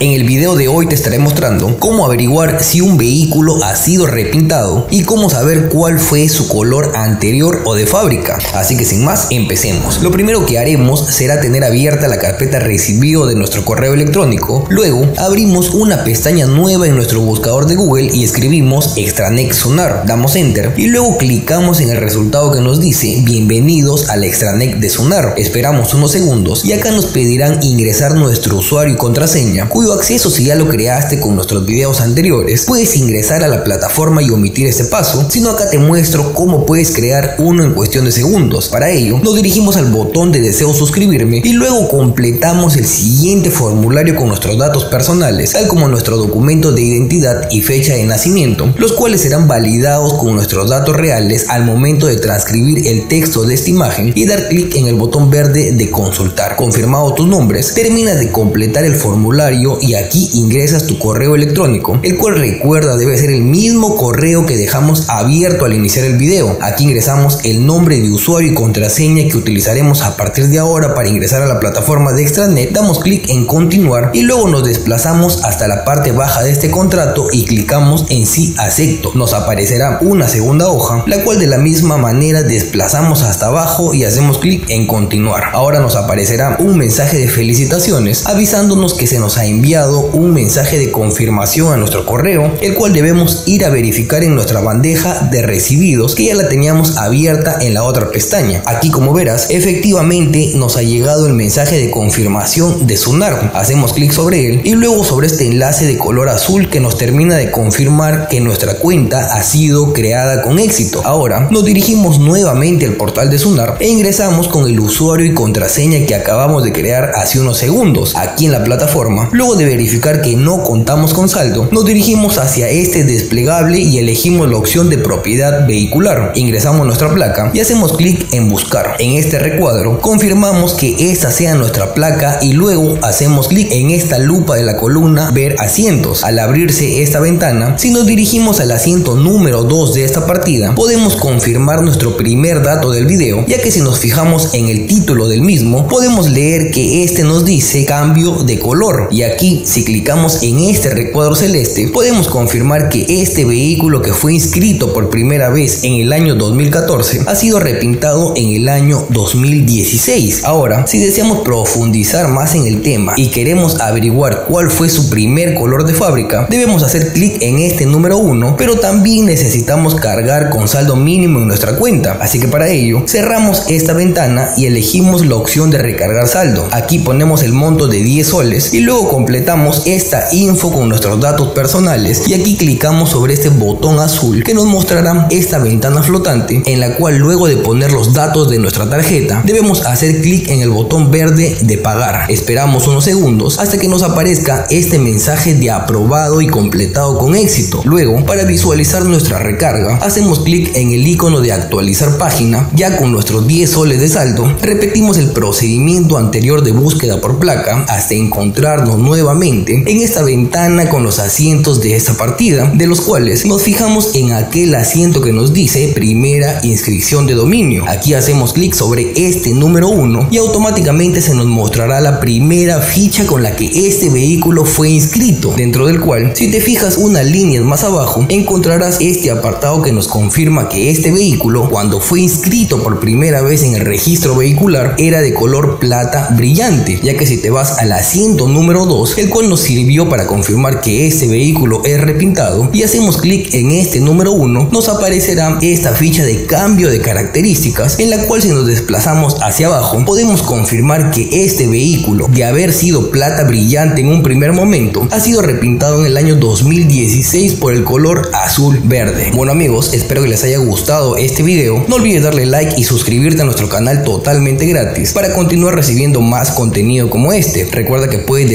En el video de hoy te estaré mostrando cómo averiguar si un vehículo ha sido repintado y cómo saber cuál fue su color anterior o de fábrica. Así que sin más, empecemos. Lo primero que haremos será tener abierta la carpeta recibido de nuestro correo electrónico. Luego abrimos una pestaña nueva en nuestro buscador de Google y escribimos Extranet Sonar. Damos Enter y luego clicamos en el resultado que nos dice Bienvenidos al extranet de Sonar. Esperamos unos segundos y acá nos pedirán ingresar nuestro usuario y contraseña, cuyo acceso si ya lo creaste con nuestros videos anteriores, puedes ingresar a la plataforma y omitir ese paso, sino acá te muestro cómo puedes crear uno en cuestión de segundos. Para ello, nos dirigimos al botón de deseo suscribirme y luego completamos el siguiente formulario con nuestros datos personales, tal como nuestro documento de identidad y fecha de nacimiento, los cuales serán validados con nuestros datos reales al momento de transcribir el texto de esta imagen y dar clic en el botón verde de consultar. Confirmado tus nombres, termina de completar el formulario y aquí ingresas tu correo electrónico, el cual recuerda debe ser el mismo correo que dejamos abierto al iniciar el video. Aquí ingresamos el nombre de usuario y contraseña que utilizaremos a partir de ahora para ingresar a la plataforma de extranet, damos clic en continuar y luego nos desplazamos hasta la parte baja de este contrato y clicamos en sí acepto. Nos aparecerá una segunda hoja, la cual de la misma manera desplazamos hasta abajo y hacemos clic en continuar. Ahora nos aparecerá un mensaje de felicitaciones avisándonos que se nos ha enviado un mensaje de confirmación a nuestro correo, el cual debemos ir a verificar en nuestra bandeja de recibidos que ya la teníamos abierta en la otra pestaña. Aquí como verás, efectivamente nos ha llegado el mensaje de confirmación de Sunar. Hacemos clic sobre él y luego sobre este enlace de color azul que nos termina de confirmar que nuestra cuenta ha sido creada con éxito. Ahora nos dirigimos nuevamente al portal de Sunar e ingresamos con el usuario y contraseña que acabamos de crear hace unos segundos aquí en la plataforma. Luego de verificar que no contamos con saldo, nos dirigimos hacia este desplegable y elegimos la opción de propiedad vehicular. Ingresamos nuestra placa y hacemos clic en buscar. En este recuadro confirmamos que esta sea nuestra placa y luego hacemos clic en esta lupa de la columna ver asientos. Al abrirse esta ventana, si nos dirigimos al asiento número 2 de esta partida, podemos confirmar nuestro primer dato del video, ya que si nos fijamos en el título del mismo, podemos leer que este nos dice cambio de color y aquí si clicamos en este recuadro celeste, podemos confirmar que este vehículo que fue inscrito por primera vez en el año 2014 ha sido repintado en el año 2016. Ahora, si deseamos profundizar más en el tema y queremos averiguar cuál fue su primer color de fábrica, debemos hacer clic en este número 1, pero también necesitamos cargar con saldo mínimo en nuestra cuenta. Así que para ello, cerramos esta ventana y elegimos la opción de recargar saldo. Aquí ponemos el monto de 10 soles y luego completamos esta info con nuestros datos personales y aquí clicamos sobre este botón azul que nos mostrará esta ventana flotante en la cual luego de poner los datos de nuestra tarjeta debemos hacer clic en el botón verde de pagar. Esperamos unos segundos hasta que nos aparezca este mensaje de aprobado y completado con éxito. Luego, para visualizar nuestra recarga, hacemos clic en el icono de actualizar página. Ya con nuestros 10 soles de saldo, repetimos el procedimiento anterior de búsqueda por placa hasta encontrarnos nuevamente en esta ventana con los asientos de esta partida, de los cuales nos fijamos en aquel asiento que nos dice primera inscripción de dominio. Aquí hacemos clic sobre este número 1 y automáticamente se nos mostrará la primera ficha con la que este vehículo fue inscrito, dentro del cual, si te fijas una línea más abajo, encontrarás este apartado que nos confirma que este vehículo, cuando fue inscrito por primera vez en el registro vehicular, era de color plata brillante, ya que si te vas al asiento número 2, el cual nos sirvió para confirmar que este vehículo es repintado y hacemos clic en este número 1, nos aparecerá esta ficha de cambio de características en la cual si nos desplazamos hacia abajo podemos confirmar que este vehículo de haber sido plata brillante en un primer momento ha sido repintado en el año 2016 por el color azul verde. Bueno amigos, espero que les haya gustado este video. No olvides darle like y suscribirte a nuestro canal totalmente gratis para continuar recibiendo más contenido como este. Recuerda que puedes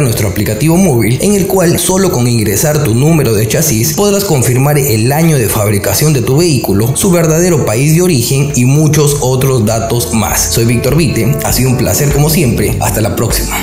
nuestro aplicativo móvil en el cual solo con ingresar tu número de chasis podrás confirmar el año de fabricación de tu vehículo, su verdadero país de origen y muchos otros datos más. Soy Víctor Vite, ha sido un placer como siempre, hasta la próxima.